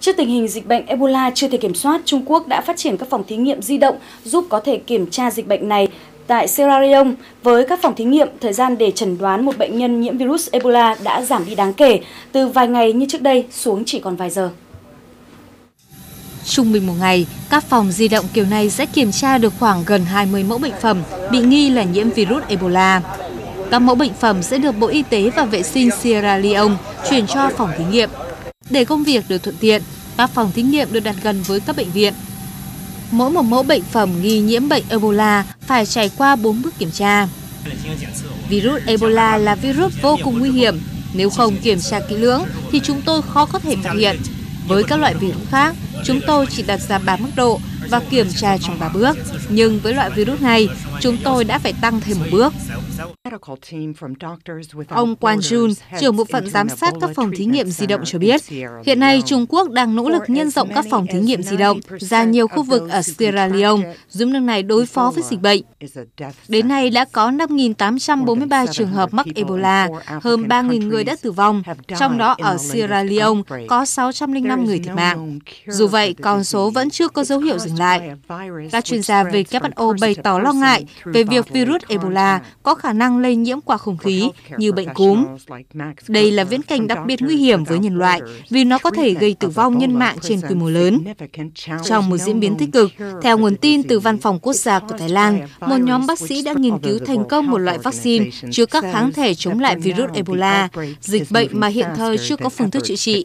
Trước tình hình dịch bệnh Ebola chưa thể kiểm soát, Trung Quốc đã phát triển các phòng thí nghiệm di động giúp có thể kiểm tra dịch bệnh này tại Sierra Leone. Với các phòng thí nghiệm, thời gian để chẩn đoán một bệnh nhân nhiễm virus Ebola đã giảm đi đáng kể, từ vài ngày như trước đây xuống chỉ còn vài giờ. Trung bình một ngày, các phòng di động kiểu này sẽ kiểm tra được khoảng gần 20 mẫu bệnh phẩm bị nghi là nhiễm virus Ebola. Các mẫu bệnh phẩm sẽ được Bộ Y tế và Vệ sinh Sierra Leone chuyển cho phòng thí nghiệm. Để công việc được thuận tiện, các phòng thí nghiệm được đặt gần với các bệnh viện. Mỗi một mẫu bệnh phẩm nghi nhiễm bệnh Ebola phải trải qua 4 bước kiểm tra. Virus Ebola là virus vô cùng nguy hiểm. Nếu không kiểm tra kỹ lưỡng thì chúng tôi khó có thể phát hiện. Với các loại virus khác, chúng tôi chỉ đặt ra 3 mức độ và kiểm tra trong 3 bước. Nhưng với loại virus này, chúng tôi đã phải tăng thêm một bước. Ông Quan Jun, trưởng bộ phận giám sát các phòng thí nghiệm di động cho biết, hiện nay Trung Quốc đang nỗ lực nhân rộng các phòng thí nghiệm di động ra nhiều khu vực ở Sierra Leone, giúp nước này đối phó với dịch bệnh. Đến nay đã có 5.843 trường hợp mắc Ebola, hơn 3.000 người đã tử vong, trong đó ở Sierra Leone có 605 người thiệt mạng. Dù vậy, con số vẫn chưa có dấu hiệu dừng lại. Các chuyên gia WHO bày tỏ lo ngại về việc virus Ebola có khả năng lây nhiễm qua không khí như bệnh cúm. Đây là viễn cảnh đặc biệt nguy hiểm với nhân loại vì nó có thể gây tử vong nhân mạng trên quy mô lớn. Trong một diễn biến tích cực, theo nguồn tin từ Văn phòng Quốc gia của Thái Lan, một nhóm bác sĩ đã nghiên cứu thành công một loại vaccine chứa các kháng thể chống lại virus Ebola, dịch bệnh mà hiện thời chưa có phương thức chữa trị.